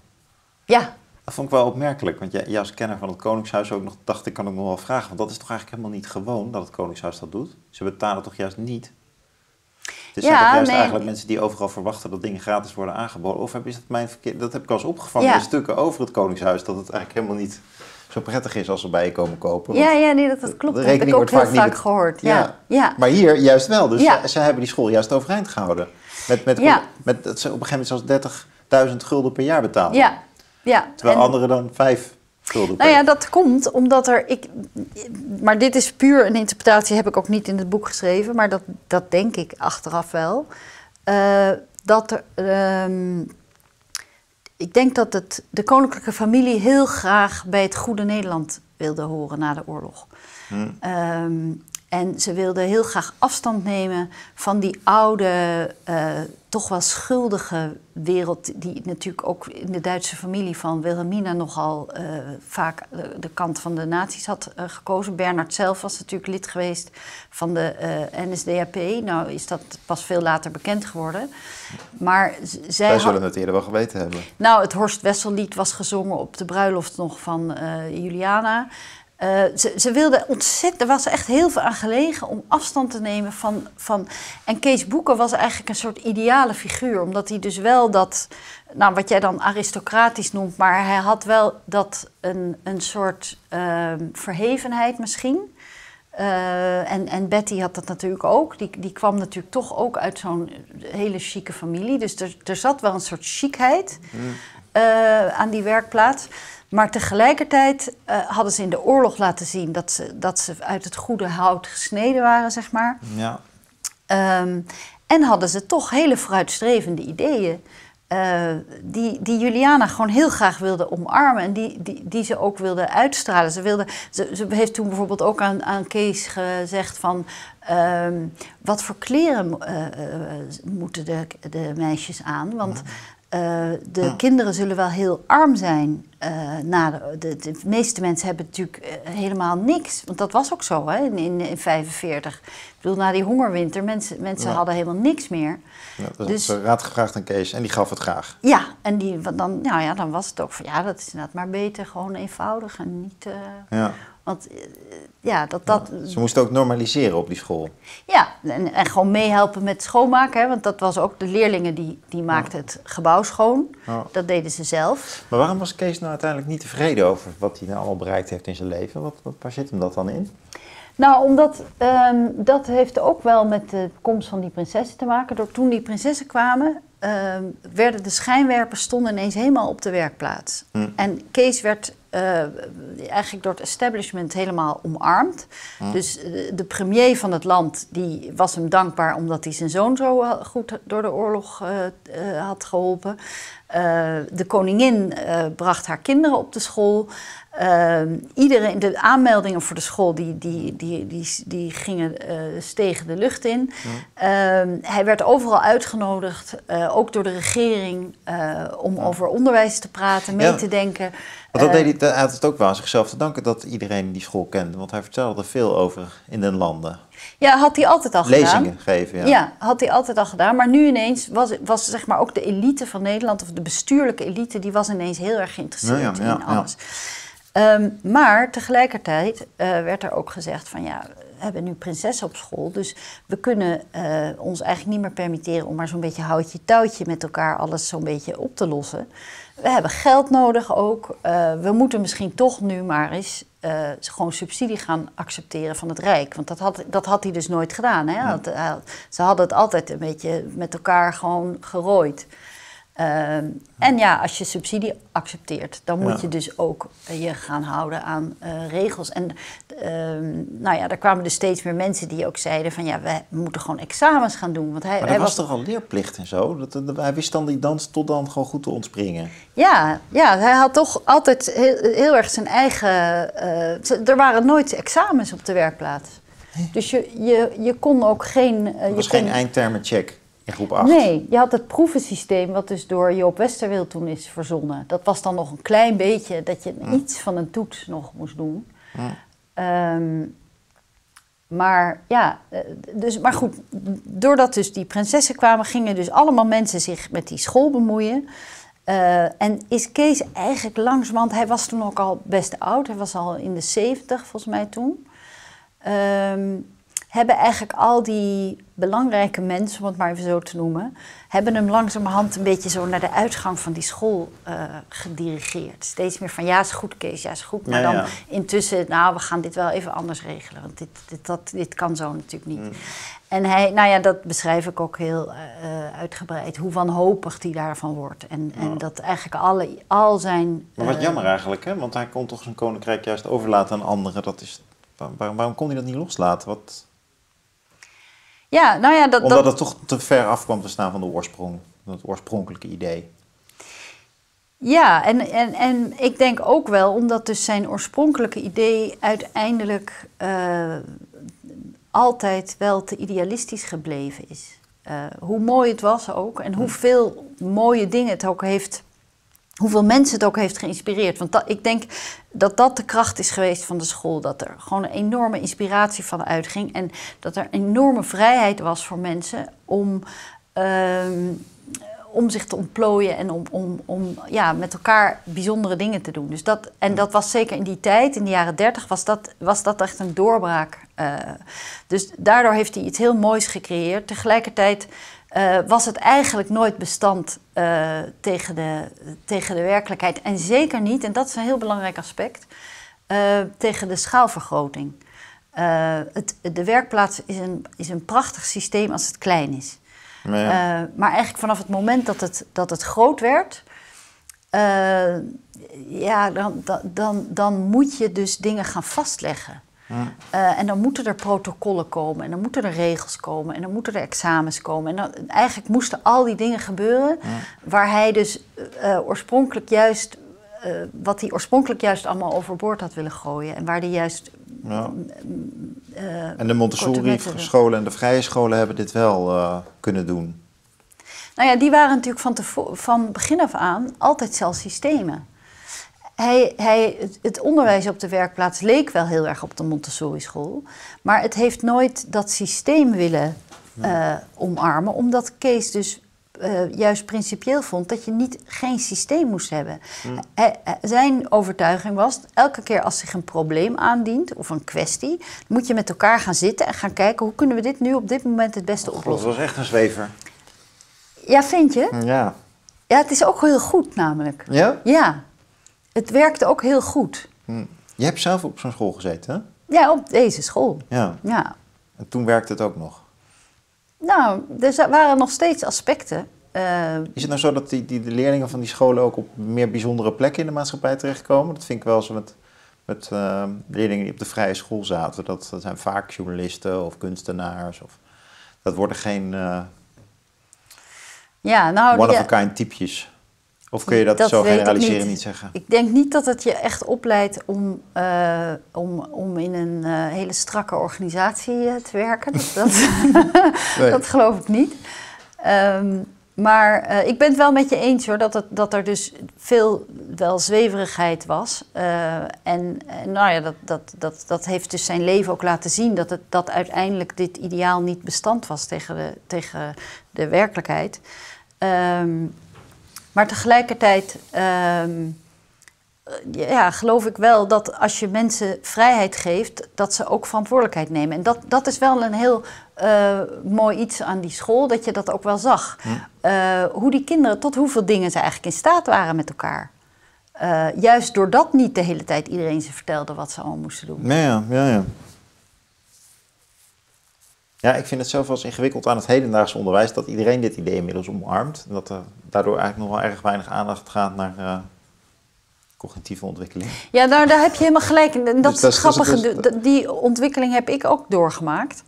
Ja, Dat vond ik wel opmerkelijk, want jij, jij als kenner van het Koningshuis ook nog dacht ik kan ik nog wel vragen, want dat is toch eigenlijk helemaal niet gewoon dat het Koningshuis dat doet? Ze betalen toch juist niet? Het zijn Ja, juist nee. eigenlijk mensen die overal verwachten dat dingen gratis worden aangeboden? Of heb, is dat mijn verkeer? Dat heb ik al eens opgevangen Ja. in stukken over het Koningshuis, dat het eigenlijk helemaal niet zo prettig is als ze bij je komen kopen. ja, ja nee, dat, dat klopt. de Dat heb ik ook heel vaak niet gehoord. Ja. Ja, ja. Maar hier juist wel, dus Ja. ze, ze hebben die school juist overeind gehouden. Met, met, Ja. met dat ze op een gegeven moment zelfs 30.000 gulden per jaar betalen. ja, ja. Terwijl En- anderen dan 5 gulden per Nou ja, dat komt omdat er. Ik, maar dit is puur een interpretatie, heb ik ook niet in het boek geschreven, maar dat, dat denk ik achteraf wel. Eh, dat er. ehm, ik denk dat het, de koninklijke familie heel graag bij het goede Nederland wilde horen na de oorlog. Hm. Ehm, en ze wilden heel graag afstand nemen van die oude, eh, toch wel schuldige wereld, die natuurlijk ook in de Duitse familie van Wilhelmina nogal eh, vaak de, de kant van de nazi's had eh, gekozen. Bernard zelf was natuurlijk lid geweest van de eh, NSDAP. Nou is dat pas veel later bekend geworden. Maar zij Wij had- zullen het eerder wel geweten hebben. nou, het Horst Wessellied was gezongen op de bruiloft nog van eh, Juliana. Eh, ze, ze wilde ontzettend, er was echt heel veel aan gelegen om afstand te nemen van, van... En Kees Boeken was eigenlijk een soort ideale figuur, omdat hij dus wel dat, nou wat jij dan aristocratisch noemt, maar hij had wel dat een, een soort ehm, verhevenheid misschien. Eh, en, en Betty had dat natuurlijk ook. Die, die kwam natuurlijk toch ook uit zo'n hele chique familie. Dus er, er zat wel een soort chicheid eh, aan die werkplaats. Maar tegelijkertijd eh, hadden ze in de oorlog laten zien dat ze, dat ze uit het goede hout gesneden waren, zeg maar. Ja. Ehm, en hadden ze toch hele vooruitstrevende ideeën. eh, die, die Juliana gewoon heel graag wilde omarmen en die, die, die ze ook wilde uitstralen. Ze, wilde, ze, ze heeft toen bijvoorbeeld ook aan, aan Kees gezegd van... ehm, wat voor kleren eh, moeten de, de meisjes aan? Want eh, de kinderen zullen wel heel arm zijn. eh, na de, de, de meeste mensen hebben natuurlijk eh, helemaal niks. Want dat was ook zo hè, in, in, in 45. Ik bedoel, na die hongerwinter, mensen, mensen Ja. hadden helemaal niks meer. Ja, Dus- een raad gevraagd aan Kees en die gaf het graag. Ja, en die, want dan, nou ja, dan was het ook van ja, dat is inderdaad maar beter, gewoon eenvoudig en niet. Ja. Want eh, ja, dat dat. Ze moesten ook normaliseren op die school. Ja, en, en gewoon meehelpen met schoonmaken, hè, want dat was ook de leerlingen die, die maakten het gebouw schoon. Ja. Dat deden ze zelf. Maar waarom was Kees nou uiteindelijk niet tevreden over wat hij nou allemaal bereikt heeft in zijn leven? Wat, wat, waar zit hem dat dan in? Nou, omdat ehm, dat heeft ook wel met de komst van die prinsessen te maken. Door toen die prinsessen kwamen, ehm, werden de schijnwerpers stonden ineens helemaal op de werkplaats. Hm. En Kees werd eh, eigenlijk door het establishment helemaal omarmd. Hm. Dus eh, de premier van het land die was hem dankbaar omdat hij zijn zoon zo eh, goed door de oorlog had geholpen. Eh, de koningin bracht haar kinderen op de school. Iedereen, de aanmeldingen voor de school die, die, die, die, die gingen stegen de lucht in. Ehm, hij werd overal uitgenodigd, ook door de regering, om over onderwijs te praten, mee Ja. te denken. Want dat Eh, deed hij, hij had het ook wel aan zichzelf te danken dat iedereen die school kende. Want hij vertelde er veel over in den landen. ja, had hij altijd al gedaan. Lezingen geven, ja. Ja. had hij altijd al gedaan. Maar nu ineens was, was zeg maar ook de elite van Nederland, of de bestuurlijke elite, die was ineens heel erg geïnteresseerd Ja, ja, ja, in alles. Ehm, maar tegelijkertijd eh, werd er ook gezegd van ja, we hebben nu prinsessen op school, dus we kunnen eh, ons eigenlijk niet meer permitteren om maar zo'n beetje houtje touwtje met elkaar alles zo'n beetje op te lossen. We hebben geld nodig ook. Eh, we moeten misschien toch nu maar eens eh, gewoon subsidie gaan accepteren van het Rijk. Want dat had, dat had hij dus nooit gedaan. Hè? Dat, had- ze hadden het altijd een beetje met elkaar gewoon gerooid. Ehm, en ja, als je subsidie accepteert, dan moet Ja. je dus ook je gaan houden aan eh, regels. En ehm, nou ja, er kwamen dus steeds meer mensen die ook zeiden van ja, we moeten gewoon examens gaan doen. Want hij, Maar hij was toch al leerplicht en zo? Dat, hij wist dan die dans tot dan gewoon goed te ontspringen. Ja, ja, hij had toch altijd heel, heel erg zijn eigen. eh, er waren nooit examens op de werkplaats. Dus je, je, je kon ook geen. Er je was kon, geen eindtermencheck in groep 8. Nee, je had het proevensysteem wat dus door Joop Westerwiel toen is verzonnen. Dat was dan nog een klein beetje dat je iets van een toets nog moest doen. Ehm, maar ja, eh, dus, maar goed, doordat dus die prinsessen kwamen, gingen dus allemaal mensen zich met die school bemoeien. Eh, en is Kees eigenlijk langzamerhand, hij was toen ook al best oud, hij was al in de 70 volgens mij toen. Ehm, hebben eigenlijk al die belangrijke mensen, om het maar even zo te noemen, hebben hem langzamerhand een beetje zo naar de uitgang van die school uh, gedirigeerd. Steeds meer van ja, is goed Kees, ja, is goed. Maar Ja, dan ja. intussen, nou, we gaan dit wel even anders regelen. Want dit, dit, dat, dit kan zo natuurlijk niet. Mm. En hij, nou ja, dat beschrijf ik ook heel eh, uitgebreid. Hoe wanhopig hij daarvan wordt. En, en dat eigenlijk alle, al zijn... Maar wat eh, jammer eigenlijk, hè? Want hij kon toch zijn koninkrijk juist overlaten aan anderen. Dat is, waar- waarom, waarom kon hij dat niet loslaten? Wat, Ja, nou ja, dat... omdat dat, het toch te ver af kwam te staan van de oorsprong. Van het oorspronkelijke idee. Ja, en, en, en ik denk ook wel, omdat dus zijn oorspronkelijke idee uiteindelijk eh, altijd wel te idealistisch gebleven is. Eh, hoe mooi het was ook en hoeveel mooie dingen het ook heeft, hoeveel mensen het ook heeft geïnspireerd. Want dat, ik denk dat dat de kracht is geweest van de school. Dat er gewoon een enorme inspiratie van uitging en dat er enorme vrijheid was voor mensen om. ehm, om zich te ontplooien en om, om, om ja, met elkaar bijzondere dingen te doen. Dus dat, en dat was zeker in die tijd, in de jaren dertig, was dat, was dat echt een doorbraak. Eh, dus daardoor heeft hij iets heel moois gecreëerd. Tegelijkertijd eh, was het eigenlijk nooit bestand eh, tegen, de, tegen de werkelijkheid. En zeker niet, en dat is een heel belangrijk aspect, eh, tegen de schaalvergroting. Het, de werkplaats is een, is een prachtig systeem als het klein is. Maar ja. Maar eigenlijk vanaf het moment dat het, dat het groot werd, ja, dan, dan, dan moet je dus dingen gaan vastleggen. Eh, en dan moeten er protocollen komen, en dan moeten er regels komen, en dan moeten er examens komen. En dan, eigenlijk moesten al die dingen gebeuren waar hij dus eh, oorspronkelijk juist, eh, wat hij oorspronkelijk juist allemaal overboord had willen gooien. En waar hij juist. Ja. eh, En de korte Montessori metten- scholen en de vrije scholen hebben dit wel kunnen doen. Nou ja, die waren natuurlijk van, van begin af aan altijd zelfs systemen. Hij, hij, het, onderwijs op de werkplaats leek wel heel erg op de Montessori-school. Maar het heeft nooit dat systeem willen eh, omarmen. Omdat Kees dus eh, juist principieel vond dat je niet, geen systeem moest hebben. Hij- zijn overtuiging was, elke keer als zich een probleem aandient of een kwestie... moet je met elkaar gaan zitten en gaan kijken... hoe kunnen we dit nu op dit moment het beste Dat oplossen. was echt een zwever. Ja, vind je? Ja. Ja, het is ook heel goed namelijk. Ja? Ja, het werkte ook heel goed. Hm. Je hebt zelf op zo'n school gezeten, hè? Ja, op deze school. Ja. Ja. En toen werkte het ook nog. Nou, er waren nog steeds aspecten. eh, Is het nou zo dat die, die, de leerlingen van die scholen ook op meer bijzondere plekken in de maatschappij terechtkomen? Dat vind ik wel zo met, met eh, leerlingen die op de vrije school zaten. Dat, dat zijn vaak journalisten of kunstenaars. Of, dat worden geen eh ja, nou, ja, one-of-a-kind typjes. Of kun je dat, Dat zo generaliseren niet. niet. zeggen? ik denk niet dat het je echt opleidt om, eh, om, om in een eh, hele strakke organisatie eh, te werken. Dat, dat, Nee. dat geloof ik niet. Ehm, maar ik ben het wel met je eens hoor, dat, het, dat er dus veel wel zweverigheid was. En en nou ja, dat, dat, dat, dat heeft dus zijn leven ook laten zien dat, het, dat uiteindelijk dit ideaal niet bestand was tegen de, tegen de werkelijkheid. Ehm, maar tegelijkertijd ehm, ja, geloof ik wel dat als je mensen vrijheid geeft, dat ze ook verantwoordelijkheid nemen. En dat, dat is wel een heel eh, mooi iets aan die school, dat je dat ook wel zag. Eh, hoe die kinderen, tot hoeveel dingen ze eigenlijk in staat waren met elkaar. Eh, juist doordat niet de hele tijd iedereen ze vertelde wat ze allemaal moesten doen. Ja, ja, ja, ja. Ik vind het zelf wel eens ingewikkeld aan het hedendaagse onderwijs dat iedereen dit idee inmiddels omarmt. En dat er daardoor eigenlijk nog wel erg weinig aandacht gaat naar eh, cognitieve ontwikkeling. Ja, nou, daar heb je helemaal gelijk. En dat Dus is dat is- Die ontwikkeling heb ik ook doorgemaakt.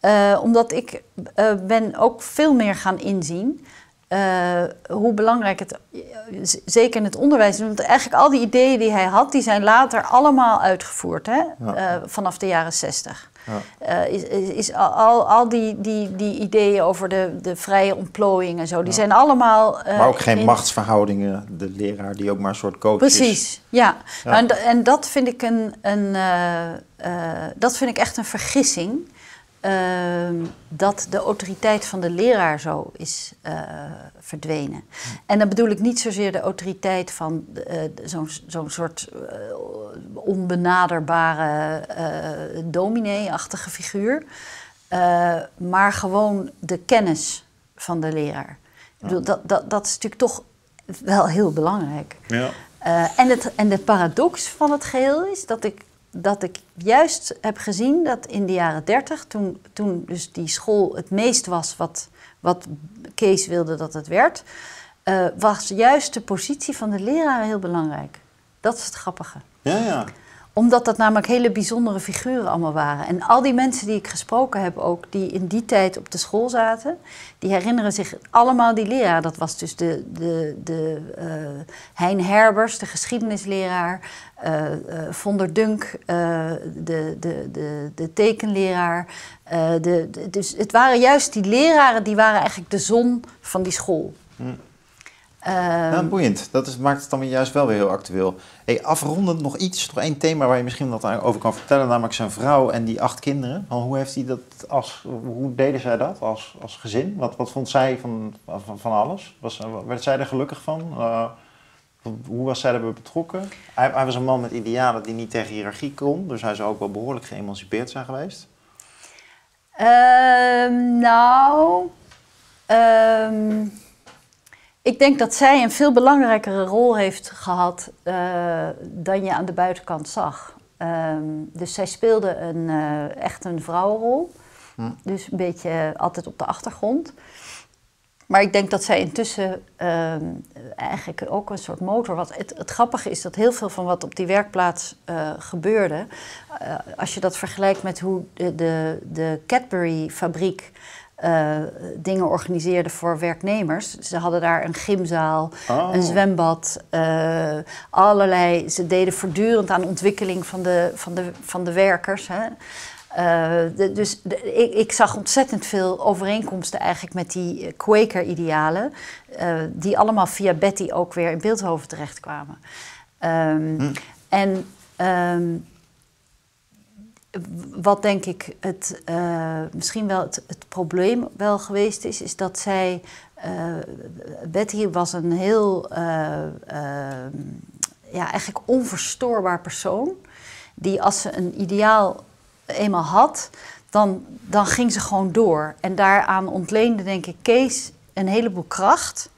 Eh, omdat ik eh, ben ook veel meer gaan inzien hoe belangrijk het, zeker in het onderwijs, is. want eigenlijk al die ideeën die hij had, die zijn later allemaal uitgevoerd, hè? Ja. Vanaf de jaren zestig. Ja. Eh, is, is, is al, al, die, die, die ideeën over de, de vrije ontplooiing en zo, die zijn allemaal... eh, maar ook geen in- machtsverhoudingen. De leraar die ook maar een soort coach is. Precies, ja. Ja. En, en dat vind ik een, een eh, dat vind ik echt een vergissing. Ehm, dat de autoriteit van de leraar zo is eh, verdwenen. En dan bedoel ik niet zozeer de autoriteit van eh, zo'n soort eh, onbenaderbare dominee-achtige figuur, maar gewoon de kennis van de leraar. Ik bedoel, dat, dat, dat is natuurlijk toch wel heel belangrijk. Ja. En, het, en de paradox van het geheel is dat ik, dat ik juist heb gezien dat in de jaren dertig, toen, toen dus die school het meest was wat, wat Kees wilde dat het werd, eh, was juist de positie van de leraar heel belangrijk. Dat is het grappige Ja, ja. Omdat dat namelijk hele bijzondere figuren allemaal waren. En al die mensen die ik gesproken heb ook, die in die tijd op de school zaten, die herinneren zich allemaal die leraar. Dat was dus de, de, de eh, Hein Herbers, de geschiedenisleraar, Von der Dunk, de, de, de, de tekenleraar. De, dus het waren juist die leraren, die waren eigenlijk de zon van die school. Ja, Ehm, boeiend. Dat is, maakt het dan weer juist wel weer heel actueel. Hey, afrondend nog iets, nog één thema waar je misschien wat over kan vertellen, namelijk zijn vrouw en die acht kinderen. Van hoe heeft hij dat als, hoe deden zij dat als, als gezin? Wat, wat vond zij van, van, van alles? Was, werd zij er gelukkig van? Eh, hoe was zij erbij betrokken? Hij, hij was een man met idealen die niet tegen hiërarchie kon, dus hij zou ook wel behoorlijk geëmancipeerd zijn geweest. Ehm, nou, ehm, ik denk dat zij een veel belangrijkere rol heeft gehad eh, dan je aan de buitenkant zag. Ehm, dus zij speelde een, eh, echt een vrouwenrol. Hm. Dus een beetje altijd op de achtergrond. Maar ik denk dat zij intussen ehm, eigenlijk ook een soort motor was. Het, het grappige is dat heel veel van wat op die werkplaats eh, gebeurde, eh, als je dat vergelijkt met hoe de, de, de Cadbury-fabriek eh, dingen organiseerde voor werknemers. Ze hadden daar een gymzaal, Oh. een zwembad, eh, allerlei. Ze deden voortdurend aan ontwikkeling van de, van de, van de werkers. Hè. Eh, de- dus de- ik, ik zag ontzettend veel overeenkomsten eigenlijk met die Quaker-idealen, die allemaal via Betty ook weer in Beeldhoven terechtkwamen. Ehm, En ehm, wat denk ik het, eh, misschien wel het, probleem wel geweest is, is dat zij, eh, Betty was een heel, eh, ehm, ja, eigenlijk onverstoorbaar persoon, die als ze een ideaal eenmaal had, dan, dan ging ze gewoon door. En daaraan ontleende, denk ik, Kees een heleboel kracht.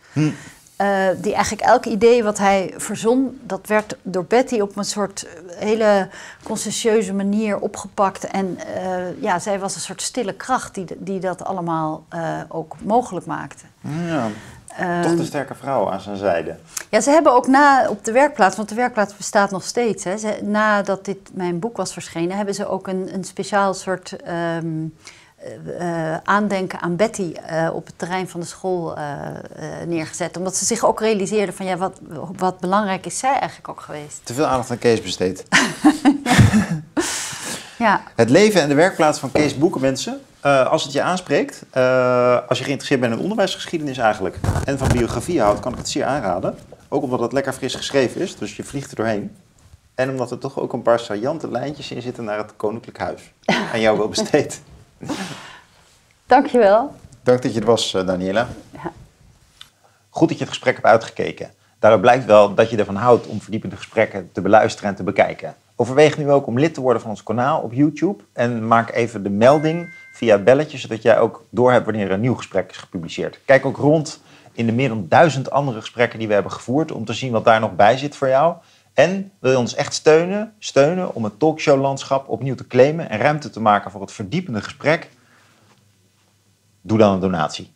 Eh, die eigenlijk elk idee wat hij verzon, dat werd door Betty op een soort hele conscientieuze manier opgepakt. En eh, ja, zij was een soort stille kracht die, die dat allemaal eh, ook mogelijk maakte. Ja, Ehm, toch de sterke vrouw aan zijn zijde. ja, ze hebben ook na op de werkplaats, want de werkplaats bestaat nog steeds. Hè, ze, nadat dit mijn boek was verschenen, hebben ze ook een, een speciaal soort ehm, eh, aandenken aan Betty eh, op het terrein van de school eh, neergezet. Omdat ze zich ook realiseerden van ja, wat, wat belangrijk is zij eigenlijk ook geweest. Te veel aandacht aan Kees besteed. Ja, Het leven en de werkplaats van Kees Boekenmensen. Eh, als het je aanspreekt, als je geïnteresseerd bent in onderwijsgeschiedenis eigenlijk en van biografie houdt, kan ik het zeer aanraden. Ook omdat het lekker fris geschreven is, dus je vliegt er doorheen. En omdat er toch ook een paar saillante lijntjes in zitten naar het Koninklijk Huis. Aan jou wel besteed. dankjewel. Dank dat je er was, eh, Daniela. Ja. Goed dat je het gesprek hebt uitgekeken. Daaruit blijkt wel dat je ervan houdt om verdiepende gesprekken te beluisteren en te bekijken. Overweeg nu ook om lid te worden van ons kanaal op YouTube. En maak even de melding via het belletje, zodat jij ook doorhebt wanneer er een nieuw gesprek is gepubliceerd. Kijk ook rond in de meer dan duizend andere gesprekken die we hebben gevoerd, om te zien wat daar nog bij zit voor jou. En wil je ons echt steunen, steunen om het talkshowlandschap opnieuw te claimen en ruimte te maken voor het verdiepende gesprek? Doe dan een donatie.